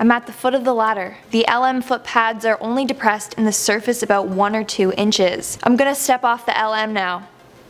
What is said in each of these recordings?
I'm at the foot of the ladder. The LM foot pads are only depressed in the surface about 1 or 2 inches. I'm gonna step off the LM now.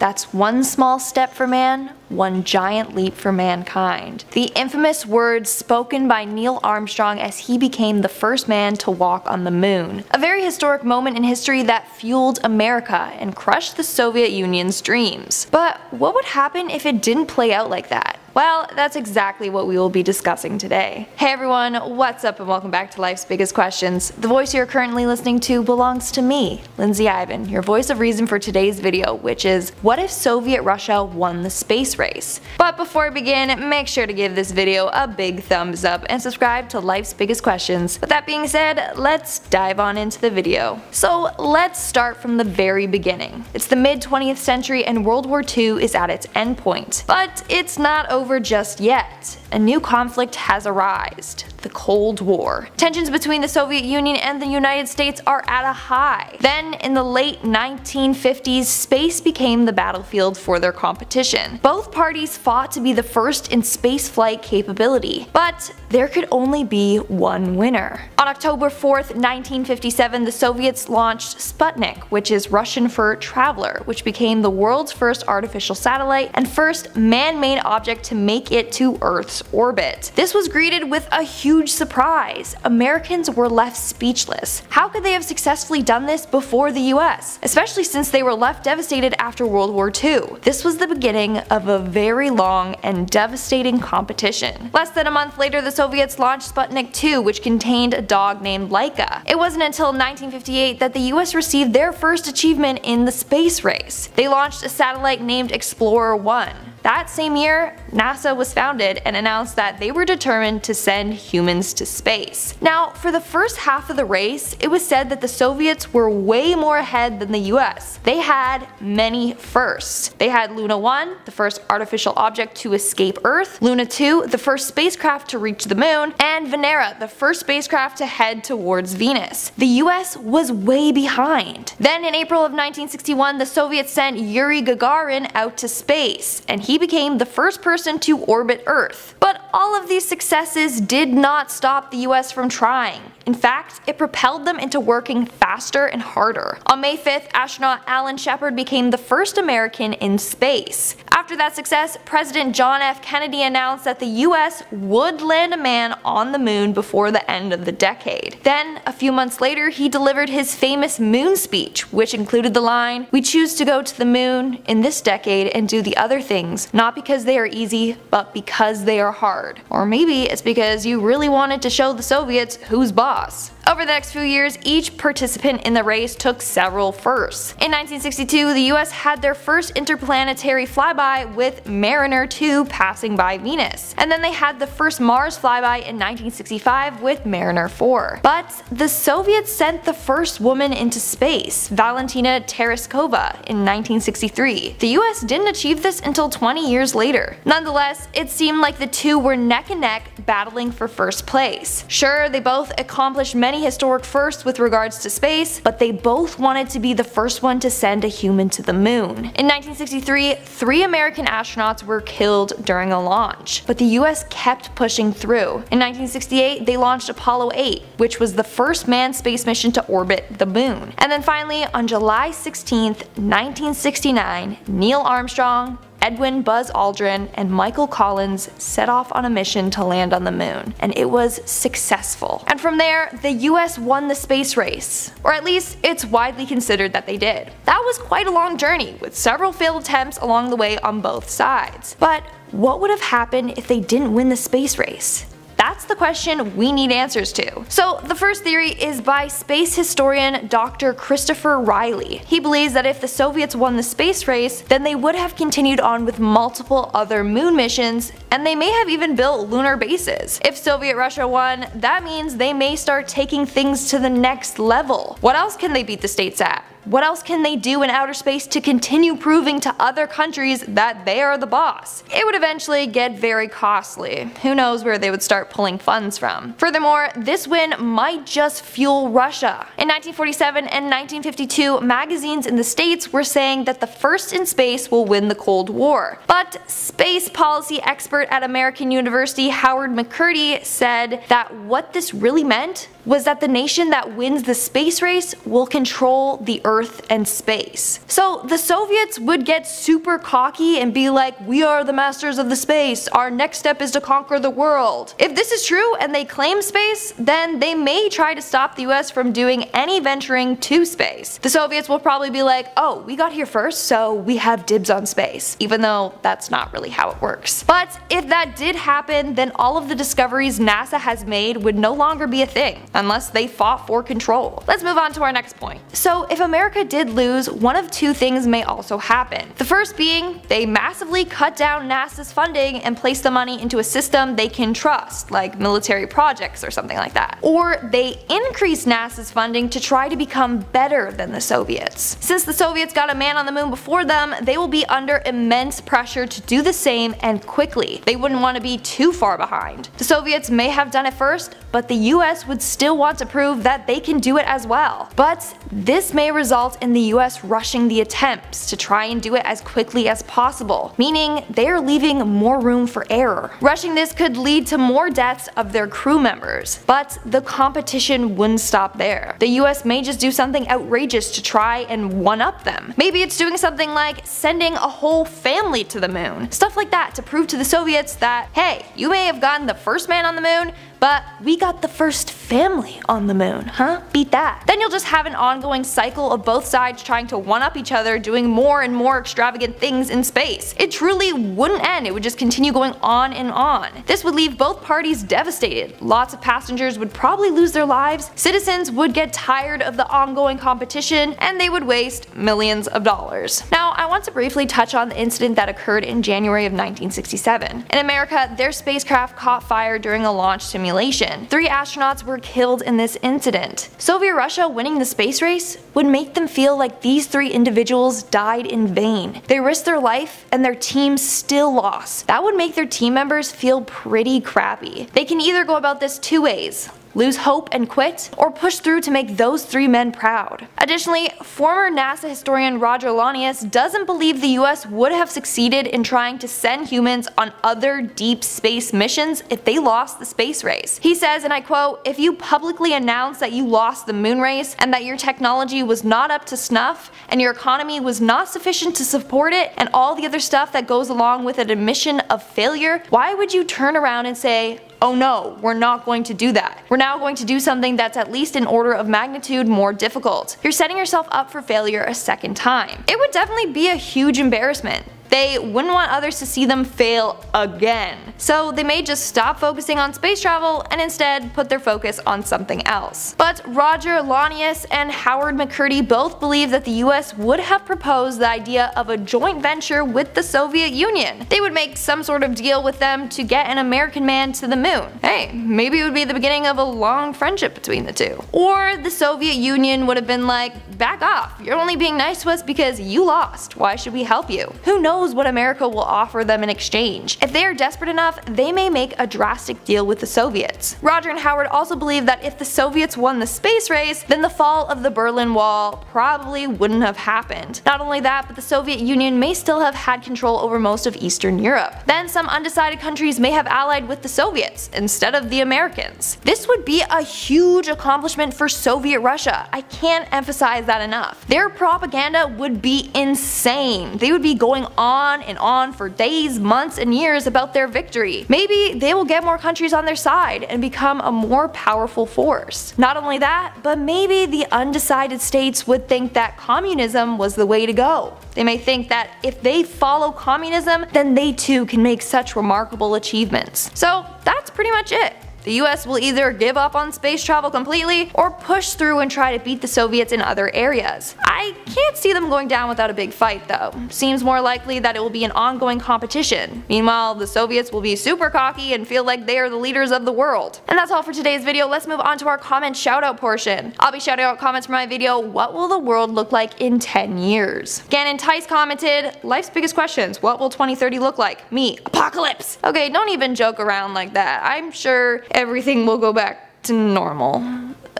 That's one small step for man, one giant leap for mankind. The infamous words spoken by Neil Armstrong as he became the first man to walk on the moon. A very historic moment in history that fueled America and crushed the Soviet Union's dreams. But what would happen if it didn't play out like that? Well, that's exactly what we will be discussing today. Hey everyone, what's up and welcome back to Life's Biggest Questions. The voice you're currently listening to belongs to me, Lindsay Ivan, your voice of reason for today's video, which is what if Soviet Russia won the space race? But before I begin, make sure to give this video a big thumbs up and subscribe to Life's Biggest Questions. With that being said, let's dive on into the video. So let's start from the very beginning. It's the mid 20th century and World War II is at its endpoint. But it's not over over just yet. A new conflict has arisen the Cold War. Tensions between the Soviet Union and the United States are at a high. Then, in the late 1950s, space became the battlefield for their competition. Both parties fought to be the first in spaceflight capability, but there could only be one winner. On October 4th, 1957, the Soviets launched Sputnik, which is Russian for traveler, which became the world's first artificial satellite and first man-made object to make it to Earth's orbit. This was greeted with a huge surprise. Americans were left speechless. How could they have successfully done this before the US? Especially since they were left devastated after World War II. This was the beginning of a very long and devastating competition. Less than a month later the Soviets launched Sputnik 2 which contained a dog named Laika. It wasn't until 1958 that the US received their first achievement in the space race. They launched a satellite named Explorer 1. That same year, NASA was founded and announced that they were determined to send humans to space. Now, for the first half of the race, it was said that the Soviets were way more ahead than the US. They had many firsts. They had Luna 1, the first artificial object to escape Earth, Luna 2, the first spacecraft to reach the moon, and Venera, the first spacecraft to head towards Venus. The US was way behind. Then in April of 1961, the Soviets sent Yuri Gagarin out to space, and he he became the first person to orbit Earth. But all of these successes did not stop the US from trying. In fact, it propelled them into working faster and harder. On May 5th, astronaut Alan Shepard became the first American in space. After that success, President John F. Kennedy announced that the US would land a man on the moon before the end of the decade. Then, a few months later, he delivered his famous moon speech, which included the line, We choose to go to the moon in this decade and do the other things, not because they are easy, but because they are hard. Or maybe it's because you really wanted to show the Soviets who's boss boss. Over the next few years, each participant in the race took several firsts. In 1962, the US had their first interplanetary flyby with Mariner 2 passing by Venus. And then they had the first Mars flyby in 1965 with Mariner 4. But the Soviets sent the first woman into space, Valentina Tereshkova, in 1963. The US didn't achieve this until 20 years later. Nonetheless, it seemed like the two were neck and neck battling for first place. Sure, they both accomplished many historic firsts with regards to space, but they both wanted to be the first one to send a human to the moon. In 1963, three American astronauts were killed during a launch, but the US kept pushing through. In 1968, they launched Apollo 8, which was the first manned space mission to orbit the moon. And then finally, on July 16, 1969, Neil Armstrong, Edwin Buzz Aldrin and Michael Collins set off on a mission to land on the moon, and it was successful. And from there, the US won the space race, or at least it's widely considered that they did. That was quite a long journey, with several failed attempts along the way on both sides. But what would have happened if they didn't win the space race? That's the question we need answers to. So the first theory is by space historian Dr. Christopher Riley. He believes that if the Soviets won the space race, then they would have continued on with multiple other moon missions, and they may have even built lunar bases. If Soviet Russia won, that means they may start taking things to the next level. What else can they beat the states at? What else can they do in outer space to continue proving to other countries that they are the boss? It would eventually get very costly. Who knows where they would start pulling funds from. Furthermore, this win might just fuel Russia. In 1947 and 1952, magazines in the States were saying that the first in space will win the Cold War. But space policy expert at American University Howard McCurdy said that what this really meant was that the nation that wins the space race will control the Earth and space. So the Soviets would get super cocky and be like, we are the masters of the space, our next step is to conquer the world. If this is true and they claim space, then they may try to stop the US from doing any venturing to space. The Soviets will probably be like, oh, we got here first, so we have dibs on space, even though that's not really how it works. But if that did happen, then all of the discoveries NASA has made would no longer be a thing unless they fought for control. Let's move on to our next point. So if America did lose, one of two things may also happen. The first being, they massively cut down NASA's funding and place the money into a system they can trust, like military projects or something like that. Or they increase NASA's funding to try to become better than the Soviets. Since the Soviets got a man on the moon before them, they will be under immense pressure to do the same and quickly. They wouldn't want to be too far behind. The Soviets may have done it first, but the US would still want to prove that they can do it as well. But this may result in the US rushing the attempts to try and do it as quickly as possible, meaning they are leaving more room for error. Rushing this could lead to more deaths of their crew members, but the competition wouldn't stop there. The US may just do something outrageous to try and one-up them. Maybe it's doing something like sending a whole family to the moon, stuff like that to prove to the Soviets that, hey, you may have gotten the first man on the moon, but we got the first family on the moon, huh? Beat that. Then you'll just have an ongoing cycle of both sides trying to one up each other doing more and more extravagant things in space. It truly wouldn't end, it would just continue going on and on. This would leave both parties devastated. Lots of passengers would probably lose their lives, citizens would get tired of the ongoing competition, and they would waste millions of dollars. Now, I want to briefly touch on the incident that occurred in January of 1967. In America, their spacecraft caught fire during a launch simulation simulation. Three astronauts were killed in this incident. Soviet Russia winning the space race would make them feel like these three individuals died in vain. They risked their life and their team still lost. That would make their team members feel pretty crappy. They can either go about this two ways lose hope and quit, or push through to make those three men proud. Additionally, former NASA historian Roger Launius doesn't believe the US would have succeeded in trying to send humans on other deep space missions if they lost the space race. He says, and I quote, if you publicly announce that you lost the moon race and that your technology was not up to snuff and your economy was not sufficient to support it and all the other stuff that goes along with an admission of failure, why would you turn around and say, oh no, we're not going to do that. We're now going to do something that's at least an order of magnitude more difficult. You're setting yourself up for failure a second time. It would definitely be a huge embarrassment. They wouldn't want others to see them fail again. So they may just stop focusing on space travel and instead put their focus on something else. But Roger Launius and Howard McCurdy both believe that the US would have proposed the idea of a joint venture with the Soviet Union. They would make some sort of deal with them to get an American man to the moon. Hey, maybe it would be the beginning of a long friendship between the two. Or the Soviet Union would have been like, back off, you're only being nice to us because you lost, why should we help you? Who knows knows what America will offer them in exchange. If they are desperate enough, they may make a drastic deal with the Soviets. Roger and Howard also believe that if the Soviets won the space race, then the fall of the Berlin Wall probably wouldn't have happened. Not only that, but the Soviet Union may still have had control over most of Eastern Europe. Then some undecided countries may have allied with the Soviets instead of the Americans. This would be a huge accomplishment for Soviet Russia. I can't emphasize that enough. Their propaganda would be insane. They would be going on on and on for days, months, and years about their victory. Maybe they will get more countries on their side and become a more powerful force. Not only that, but maybe the undecided states would think that communism was the way to go. They may think that if they follow communism, then they too can make such remarkable achievements. So that's pretty much it. The US will either give up on space travel completely or push through and try to beat the Soviets in other areas. I can't see them going down without a big fight though. Seems more likely that it will be an ongoing competition. Meanwhile, the Soviets will be super cocky and feel like they are the leaders of the world. And that's all for today's video. Let's move on to our comment shoutout portion. I'll be shouting out comments from my video, what will the world look like in 10 years? Gannon Tice commented, life's biggest questions, what will 2030 look like? Me, apocalypse! Okay, don't even joke around like that. I'm sure everything will go back to normal.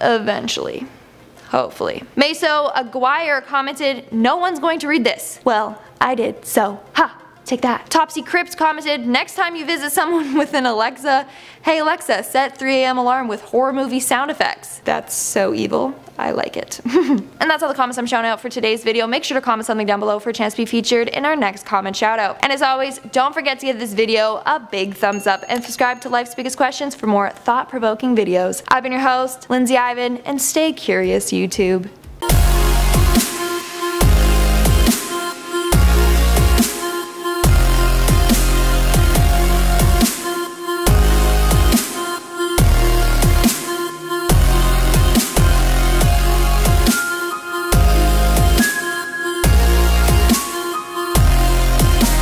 Eventually. Hopefully. Meso Aguirre commented, no one's going to read this. Well, I did, so ha! Take that. Topsy Crypt commented, next time you visit someone with an Alexa, hey Alexa, set 3am alarm with horror movie sound effects. That's so evil. I like it. and that's all the comments I'm shouting out for today's video. Make sure to comment something down below for a chance to be featured in our next comment shoutout. And as always, don't forget to give this video a big thumbs up and subscribe to Life's Biggest Questions for more thought-provoking videos. I've been your host, Lindsay Ivan, and stay curious YouTube.